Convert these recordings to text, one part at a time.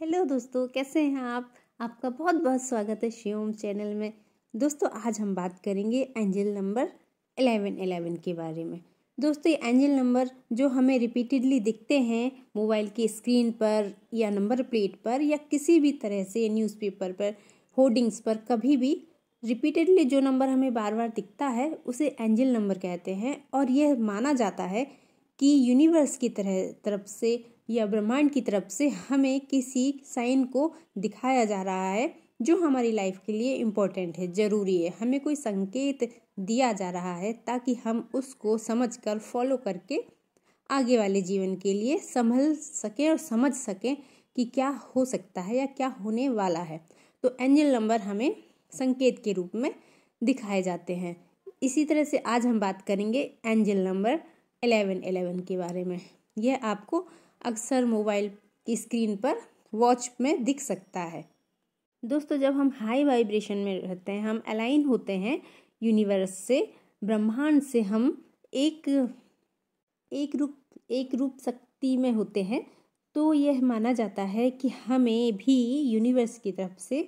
Hello दोस्तों, कैसे हैं आप? आपका बहुत बहुत स्वागत है शिवम चैनल में। दोस्तों, आज हम बात करेंगे एंजल नंबर एलेवन एलेवन के बारे में। दोस्तों, ये एंजल नंबर जो हमें रिपीटेडली दिखते हैं मोबाइल की स्क्रीन पर या नंबर प्लेट पर या किसी भी तरह से न्यूज़पेपर पर, होर्डिंग्स पर, कभी भी रिपीटेडली जो नंबर हमें बार बार दिखता है, उसे एंजल नंबर कहते हैं। और यह माना जाता है कि यूनिवर्स की तरह, तरफ़ से या ब्रह्मांड की तरफ़ से हमें किसी साइन को दिखाया जा रहा है, जो हमारी लाइफ के लिए इम्पोर्टेंट है, ज़रूरी है। हमें कोई संकेत दिया जा रहा है ताकि हम उसको समझ कर फॉलो करके आगे वाले जीवन के लिए संभल सकें और समझ सकें कि क्या हो सकता है या क्या होने वाला है। तो एंजल नंबर हमें संकेत के रूप में दिखाए जाते हैं। इसी तरह से आज हम बात करेंगे एंजल नंबर एलेवन एलेवन के बारे में। यह आपको अक्सर मोबाइल की स्क्रीन पर वॉच में दिख सकता है। दोस्तों, जब हम हाई वाइब्रेशन में रहते हैं, हम अलाइन होते हैं यूनिवर्स से, ब्रह्मांड से हम एक एक रूप एक रूप शक्ति में होते हैं तो यह माना जाता है कि हमें भी यूनिवर्स की तरफ़ से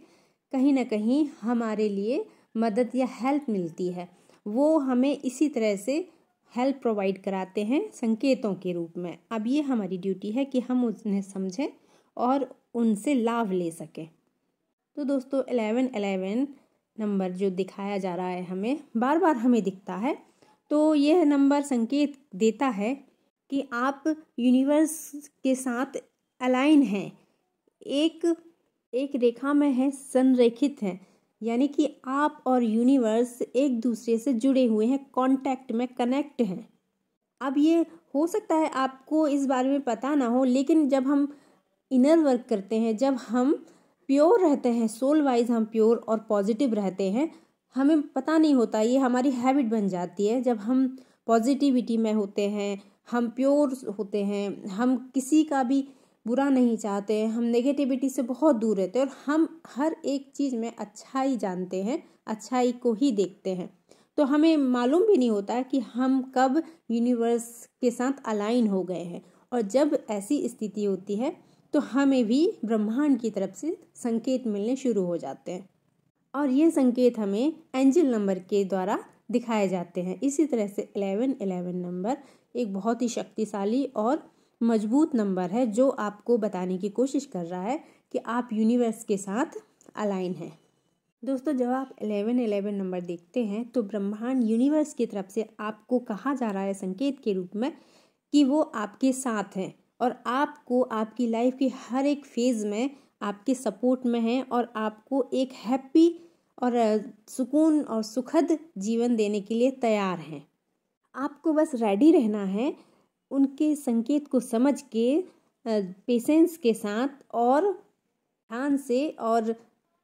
कहीं ना कहीं हमारे लिए मदद या हेल्प मिलती है। वो हमें इसी तरह से हेल्प प्रोवाइड कराते हैं संकेतों के रूप में। अब ये हमारी ड्यूटी है कि हम उन्हें समझें और उनसे लाभ ले सकें। तो दोस्तों एलेवन एलेवन नंबर जो दिखाया जा रहा है हमें बार बार हमें दिखता है। तो यह नंबर संकेत देता है कि आप यूनिवर्स के साथ अलाइन हैं। एक एक रेखा में है, संरेखित हैं। यानी कि आप और यूनिवर्स एक दूसरे से जुड़े हुए हैं कांटेक्ट में कनेक्ट हैं। अब ये हो सकता है आपको इस बारे में पता ना हो, लेकिन जब हम इनर वर्क करते हैं, जब हम प्योर रहते हैं सोल वाइज हम प्योर और पॉजिटिव रहते हैं, हमें पता नहीं होता, ये हमारी हैबिट बन जाती है। जब हम पॉजिटिविटी में होते हैं, हम प्योर होते हैं, हम किसी का भी बुरा नहीं चाहते हैं, हम नेगेटिविटी से बहुत दूर रहते हैं और हम हर एक चीज़ में अच्छाई जानते हैं, अच्छाई को ही देखते हैं। तो हमें मालूम भी नहीं होता कि हम कब यूनिवर्स के साथ अलाइन हो गए हैं और जब ऐसी स्थिति होती है तो हमें भी ब्रह्मांड की तरफ़ से संकेत मिलने शुरू हो जाते हैं। और ये संकेत हमें एंजल नंबर के द्वारा दिखाए जाते हैं। इसी तरह से एलेवन एलेवन नंबर एक बहुत ही शक्तिशाली और मज़बूत नंबर है जो आपको बताने की कोशिश कर रहा है कि आप यूनिवर्स के साथ अलाइन हैं। दोस्तों, जब आप एलेवन एलेवन नंबर देखते हैं तो ब्रह्मांड यूनिवर्स की तरफ़ से आपको कहा जा रहा है संकेत के रूप में कि वो आपके साथ हैं और आपको, आपकी लाइफ के हर एक फ़ेज़ में आपके सपोर्ट में हैं और आपको एक हैप्पी और सुकून और सुखद जीवन देने के लिए तैयार हैं। आपको बस रेडी रहना है उनके संकेत को समझ के पेशेंस के साथ और ध्यान से और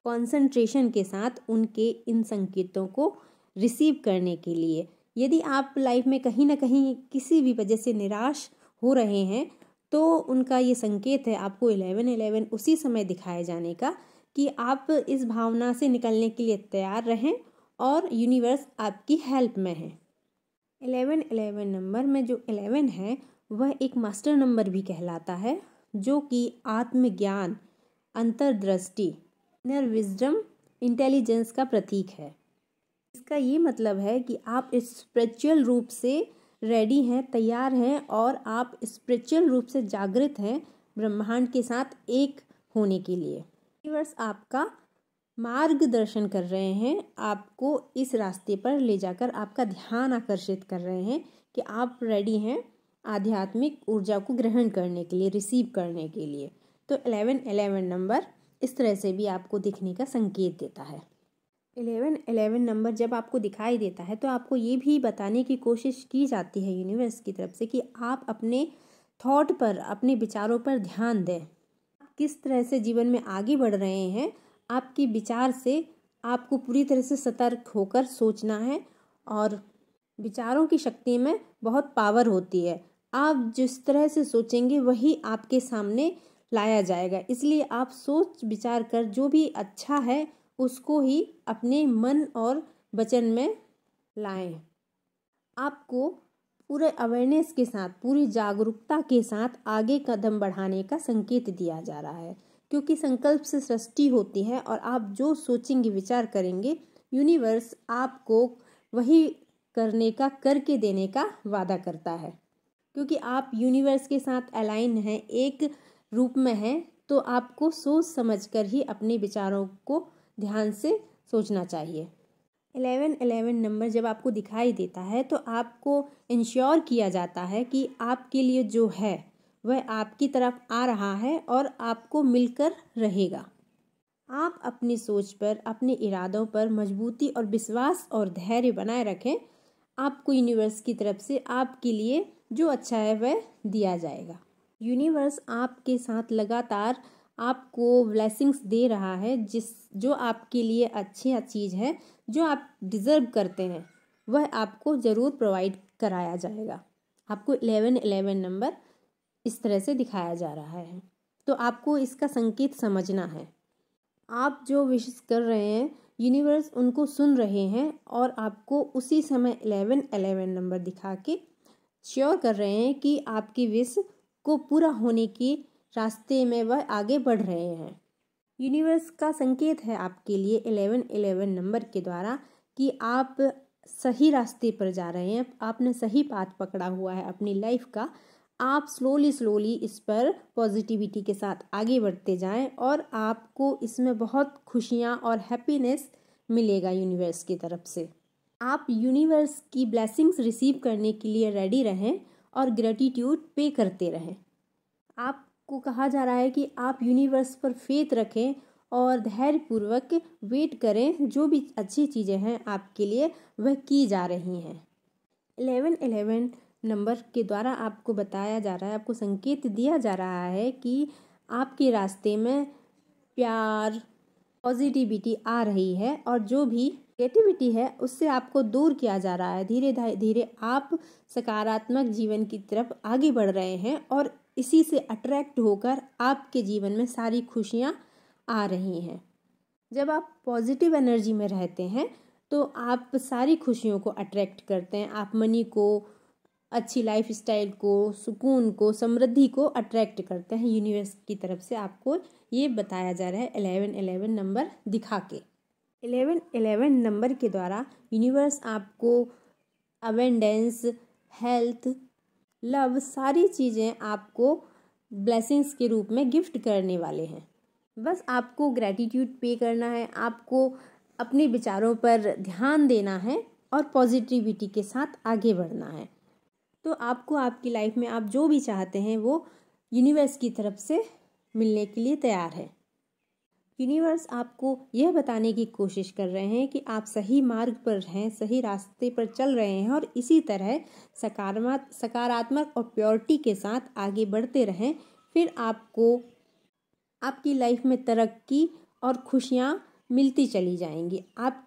कंसंट्रेशन के साथ उनके इन संकेतों को रिसीव करने के लिए। यदि आप लाइफ में कहीं ना कहीं किसी भी वजह से निराश हो रहे हैं तो उनका ये संकेत है आपको इलेवन इलेवन उसी समय दिखाए जाने का कि आप इस भावना से निकलने के लिए तैयार रहें और यूनिवर्स आपकी हेल्प में है। एलेवन एलेवन नंबर में जो एलेवन है, वह एक मास्टर नंबर भी कहलाता है, जो कि आत्मज्ञान, अंतर्दृष्टि इनर विजडम इंटेलिजेंस का प्रतीक है। इसका ये मतलब है कि आप स्पिरिचुअल रूप से रेडी हैं, तैयार हैं और आप स्पिरिचुअल रूप से जागृत हैं ब्रह्मांड के साथ एक होने के लिए। यूनिवर्स आपका मार्गदर्शन कर रहे हैं, आपको इस रास्ते पर ले जाकर आपका ध्यान आकर्षित कर रहे हैं कि आप रेडी हैं आध्यात्मिक ऊर्जा को ग्रहण करने के लिए रिसीव करने के लिए। तो एलेवन एलेवन नंबर इस तरह से भी आपको दिखने का संकेत देता है। एलेवन एलेवन नंबर जब आपको दिखाई देता है तो आपको ये भी बताने की कोशिश की जाती है यूनिवर्स की तरफ़ से कि आप अपने थॉट पर, अपने विचारों पर ध्यान दें। किस तरह से जीवन में आगे बढ़ रहे हैं आपके विचार से आपको पूरी तरह से सतर्क होकर सोचना है और विचारों की शक्ति में बहुत पावर होती है। आप जिस तरह से सोचेंगे, वही आपके सामने लाया जाएगा। इसलिए आप सोच, विचार कर जो भी अच्छा है, उसको ही अपने मन और वचन में लाएँ। आपको पूरे अवेयरनेस के साथ, पूरी जागरूकता के साथ आगे कदम बढ़ाने का संकेत दिया जा रहा है। क्योंकि संकल्प से सृष्टि होती है और आप जो सोचेंगे, विचार करेंगे यूनिवर्स आपको वही करने का, करके देने का वादा करता है। क्योंकि आप यूनिवर्स के साथ अलाइन हैं, एक रूप में हैं तो आपको सोच समझकर ही अपने विचारों को ध्यान से सोचना चाहिए। एलेवन एलेवन नंबर जब आपको दिखाई देता है तो आपको इंश्योर किया जाता है कि आपके लिए जो है वह आपकी तरफ़ आ रहा है और आपको मिलकर रहेगा। आप अपनी सोच पर, अपने इरादों पर मजबूती और विश्वास और धैर्य बनाए रखें। आपको यूनिवर्स की तरफ़ से आपके लिए जो अच्छा है वह दिया जाएगा। यूनिवर्स आपके साथ लगातार आपको ब्लेसिंग्स दे रहा है, जिस, जो आपके लिए अच्छी चीज़ है, जो आप डिज़र्व करते हैं। वह आपको ज़रूर प्रोवाइड कराया जाएगा। आपको इलेवन इलेवन नंबर इस तरह से दिखाया जा रहा है। तो आपको इसका संकेत समझना है। आप जो विशेष कर रहे हैं, यूनिवर्स उनको सुन रहे हैं और आपको उसी समय एलेवन एलेवन नंबर दिखा के श्योर कर रहे हैं कि आपकी विश को पूरा होने की रास्ते में वह आगे बढ़ रहे हैं। यूनिवर्स का संकेत है आपके लिए एलेवन एलेवन नंबर के द्वारा कि आप सही रास्ते पर जा रहे हैं। आपने सही पाथ पकड़ा हुआ है अपनी लाइफ का। आप स्लोली स्लोली इस पर पॉजिटिविटी के साथ आगे बढ़ते जाएँ और आपको इसमें बहुत खुशियाँ और हैप्पीनेस मिलेगा यूनिवर्स की तरफ़ से। आप यूनिवर्स की ब्लेसिंग्स रिसीव करने के लिए रेडी रहें और ग्रेटिट्यूड पे करते रहें। आपको कहा जा रहा है कि आप यूनिवर्स पर फेथ रखें और धैर्यपूर्वक वेट करें, जो भी अच्छी चीज़ें हैं आपके लिए वह की जा रही हैं। एलेवन एलेवन नंबर के द्वारा आपको बताया जा रहा है, आपको संकेत दिया जा रहा है कि आपके रास्ते में प्यार पॉजिटिविटी आ रही है और जो भी नेगेटिविटी है, उससे आपको दूर किया जा रहा है। धीरे धीरे आप सकारात्मक जीवन की तरफ़ आगे बढ़ रहे हैं और इसी से अट्रैक्ट होकर आपके जीवन में सारी खुशियाँ आ रही हैं। जब आप पॉजिटिव एनर्जी में रहते हैं तो आप सारी खुशियों को अट्रैक्ट करते हैं। आप मनी को अच्छी लाइफ स्टाइल को, सुकून को, समृद्धि को अट्रैक्ट करते हैं यूनिवर्स की तरफ़ से आपको ये बताया जा रहा है एलेवन एलेवन नंबर दिखा के। एलेवन एलेवन नंबर के द्वारा यूनिवर्स आपको अवेंडेंस हेल्थ लव सारी चीज़ें आपको ब्लेसिंग्स के रूप में गिफ्ट करने वाले हैं। बस आपको ग्रेटिट्यूड पे करना है, आपको अपने विचारों पर ध्यान देना है और पॉजिटिविटी के साथ आगे बढ़ना है। तो आपको आपकी लाइफ में आप जो भी चाहते हैं वो यूनिवर्स की तरफ़ से मिलने के लिए तैयार है। यूनिवर्स आपको यह बताने की कोशिश कर रहे हैं कि आप सही मार्ग पर हैं, सही रास्ते पर चल रहे हैं और इसी तरह सकारात्मक सकारात्मक और प्योरिटी के साथ आगे बढ़ते रहें, फिर आपको आपकी लाइफ में तरक्की और खुशियाँ मिलती चली जाएँगी। आप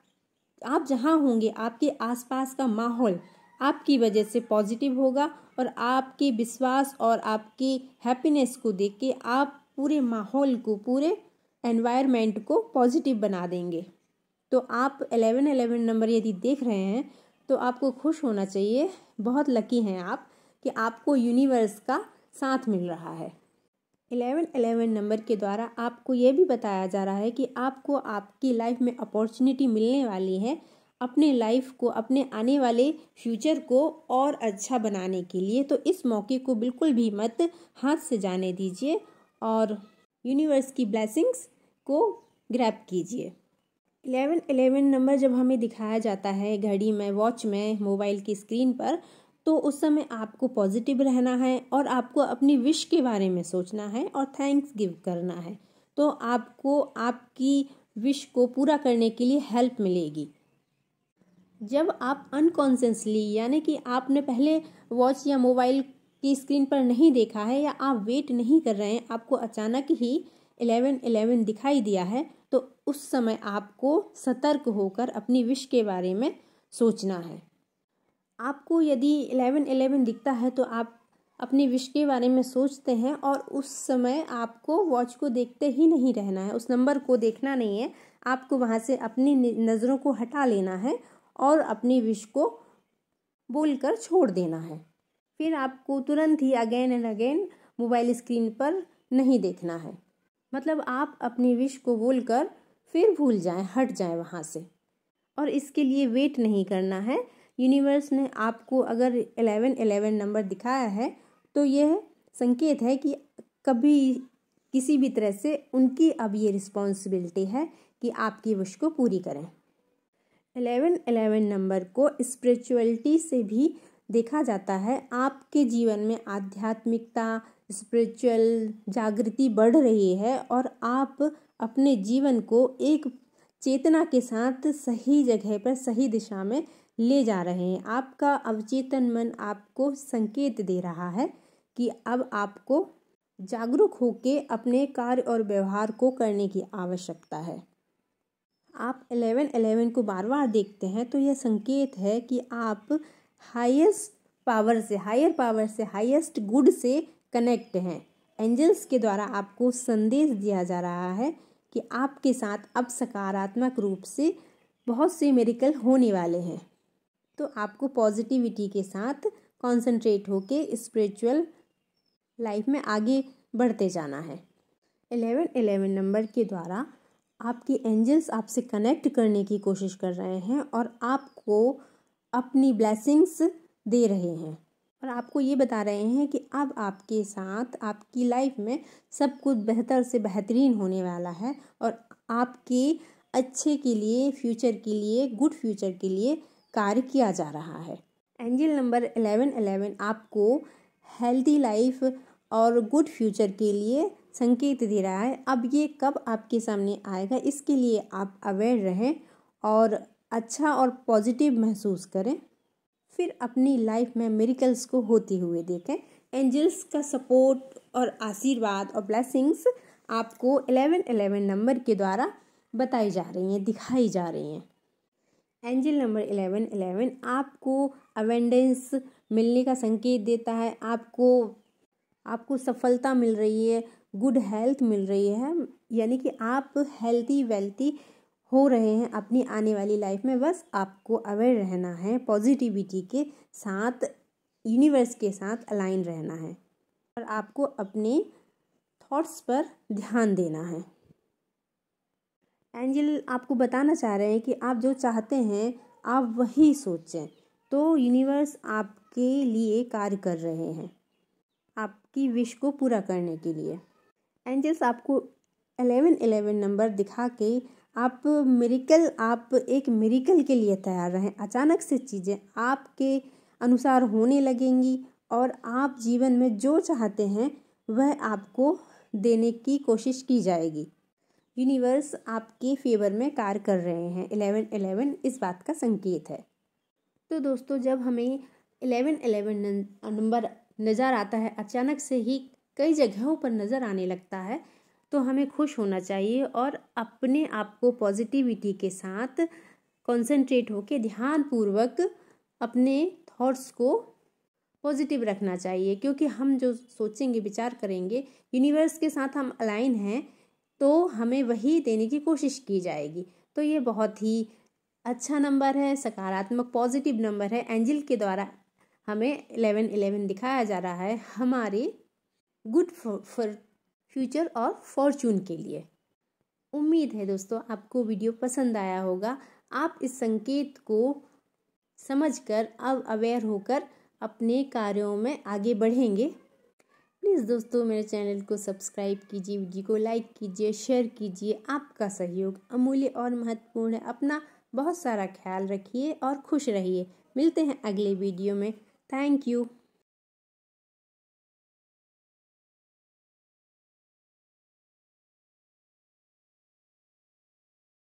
आप जहाँ होंगे, आपके आसपास का माहौल आपकी वजह से पॉजिटिव होगा और आपके विश्वास और आपकी हैप्पीनेस को देख के आप पूरे माहौल को, पूरे एनवायरनमेंट को पॉजिटिव बना देंगे। तो आप एलेवन एलेवन नंबर यदि देख रहे हैं तो आपको खुश होना चाहिए। बहुत लकी हैं आप कि आपको यूनिवर्स का साथ मिल रहा है। एलेवन एलेवन नंबर के द्वारा आपको ये भी बताया जा रहा है कि आपको आपकी लाइफ में अपॉर्चुनिटी मिलने वाली है अपने लाइफ को, अपने आने वाले फ्यूचर को और अच्छा बनाने के लिए। तो इस मौके को बिल्कुल भी मत हाथ से जाने दीजिए और यूनिवर्स की ब्लेसिंग्स को ग्रैप कीजिए। इलेवन इलेवन नंबर जब हमें दिखाया जाता है घड़ी में वॉच में मोबाइल की स्क्रीन पर तो उस समय आपको पॉजिटिव रहना है और आपको अपनी विश के बारे में सोचना है और थैंक्स गिव करना है। तो आपको, आपकी विश को पूरा करने के लिए हेल्प मिलेगी। जब आप अनकॉन्शियसली यानी कि आपने पहले वॉच या मोबाइल की स्क्रीन पर नहीं देखा है या आप वेट नहीं कर रहे हैं, आपको अचानक ही एलेवन एलेवन दिखाई दिया है तो उस समय आपको सतर्क होकर अपनी विश के बारे में सोचना है। आपको यदि एलेवन एलेवन दिखता है तो आप अपनी विश के बारे में सोचते हैं और उस समय आपको वॉच को देखते ही नहीं रहना है। उस नंबर को देखना नहीं है। आपको वहाँ से अपनी नज़रों को हटा लेना है और अपनी विश को बोलकर छोड़ देना है। फिर आपको तुरंत ही again and again mobile screen पर नहीं देखना है। मतलब आप अपनी विश को बोलकर फिर भूल जाएँ, हट जाएँ वहाँ से। और इसके लिए वेट नहीं करना है। यूनिवर्स ने आपको अगर एलेवन एलेवन नंबर दिखाया है तो यह संकेत है कि कभी किसी भी तरह से उनकी अब ये रिस्पॉन्सिबिलिटी है कि आपकी विश को पूरी करें। एलेवन एलेवन नंबर को स्पिरिचुअलिटी से भी देखा जाता है। आपके जीवन में आध्यात्मिकता स्पिरिचुअल जागृति बढ़ रही है और आप अपने जीवन को एक चेतना के साथ सही जगह पर, सही दिशा में ले जा रहे हैं। आपका अवचेतन मन आपको संकेत दे रहा है कि अब आपको जागरूक होकर अपने कार्य और व्यवहार को करने की आवश्यकता है। आप एलेवन एलेवन को बार बार देखते हैं तो यह संकेत है कि आप हाईएस्ट पावर से हायर पावर से हाईएस्ट गुड से कनेक्ट हैं। एंजल्स के द्वारा आपको संदेश दिया जा रहा है कि आपके साथ अब सकारात्मक रूप से बहुत से मेरिकल होने वाले हैं। तो आपको पॉजिटिविटी के साथ कंसंट्रेट होके स्पिरिचुअल लाइफ में आगे बढ़ते जाना है। एलेवन एलेवन नंबर के द्वारा आपके एंजल्स आपसे कनेक्ट करने की कोशिश कर रहे हैं और आपको अपनी ब्लेसिंग्स दे रहे हैं। और आपको ये बता रहे हैं कि अब आपके साथ, आपकी लाइफ में सब कुछ बेहतर से बेहतरीन होने वाला है और आपके अच्छे के लिए फ्यूचर के लिए गुड फ्यूचर के लिए कार्य किया जा रहा है। एंजल नंबर एलेवन एलेवन आपको हेल्दी लाइफ और गुड फ्यूचर के लिए संकेत दे रहा है। अब ये कब आपके सामने आएगा, इसके लिए आप अवेयर रहें और अच्छा और पॉजिटिव महसूस करें। फिर अपनी लाइफ में मेरिकल्स को होते हुए देखें। एंजल्स का सपोर्ट और आशीर्वाद और ब्लेसिंग्स आपको एलेवन एलेवन नंबर के द्वारा बताई जा रही हैं, दिखाई जा रही हैं। एंजल नंबर एलेवन एलेवन आपको अवेंडेंस मिलने का संकेत देता है। आपको आपको सफलता मिल रही है। गुड हेल्थ मिल रही है, यानी कि आप हेल्थी वेल्थी हो रहे हैं अपनी आने वाली लाइफ में, बस आपको अवेयर रहना है पॉजिटिविटी के साथ यूनिवर्स के साथ अलाइन रहना है। और आपको अपने थॉट्स पर ध्यान देना है। एंजल आपको बताना चाह रहे हैं कि आप जो चाहते हैं, आप वही सोचें। तो यूनिवर्स आपके लिए कार्य कर रहे हैं। आपकी विश को पूरा करने के लिए। एंजल्स, आपको एलेवन एलेवन नंबर दिखा के आप मेरिकल, आप एक मेरिकल के लिए तैयार रहें। अचानक से चीज़ें आपके अनुसार होने लगेंगी और आप जीवन में जो चाहते हैं, वह आपको देने की कोशिश की जाएगी। यूनिवर्स आपके फेवर में कार्य कर रहे हैं। एलेवन एलेवन इस बात का संकेत है। तो दोस्तों, जब हमें एलेवन एलेवन नंबर नज़र आता है, अचानक से ही कई जगहों पर नज़र आने लगता है तो हमें खुश होना चाहिए और अपने आप को पॉजिटिविटी के साथ कंसंट्रेट होकर ध्यानपूर्वक अपने थॉट्स को पॉजिटिव रखना चाहिए। क्योंकि हम जो सोचेंगे, विचार करेंगे यूनिवर्स के साथ हम अलाइन हैं तो हमें वही देने की कोशिश की जाएगी। तो ये बहुत ही अच्छा नंबर है, सकारात्मक पॉजिटिव नंबर है। एंजिल के द्वारा हमें इलेवन इलेवन दिखाया जा रहा है, हमारे गुड फॉर फ्यूचर और फॉर्चून के लिए। उम्मीद है दोस्तों, आपको वीडियो पसंद आया होगा। आप इस संकेत को समझकर, अब अवेयर होकर अपने कार्यों में आगे बढ़ेंगे। प्लीज़ दोस्तों, मेरे चैनल को सब्सक्राइब कीजिए, वीडियो को लाइक कीजिए शेयर कीजिए। आपका सहयोग अमूल्य और महत्वपूर्ण है। अपना बहुत सारा ख्याल रखिए और खुश रहिए। मिलते हैं अगले वीडियो में। Thank you